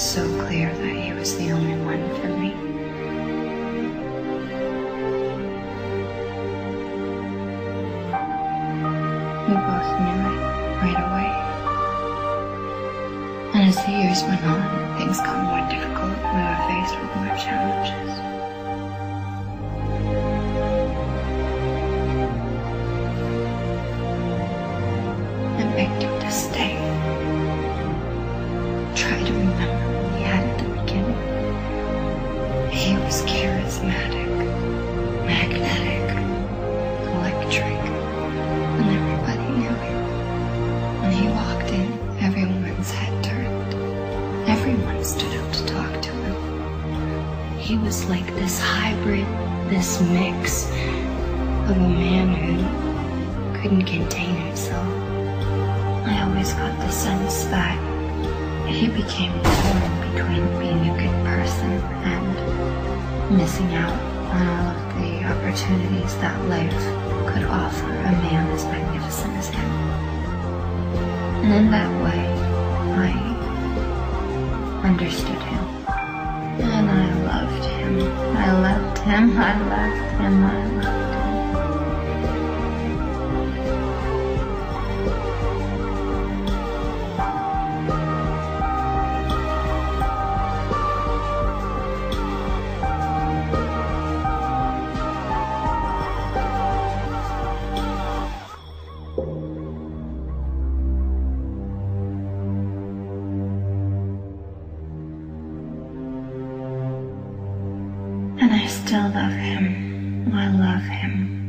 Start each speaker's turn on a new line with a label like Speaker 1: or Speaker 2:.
Speaker 1: so clear that he was the only one for me. We both knew it right away. And as the years went on, things got more difficult. We were faced with more challenges. Everyone stood up to talk to him. He was like this hybrid, this mix of a man who couldn't contain himself. I always got the sense that he became torn between being a good person and missing out on all of the opportunities that life could offer a man as magnificent as him. And in that way, I understood him. And I loved him. I loved him. I loved him. I loved him. And I still love him. I love him.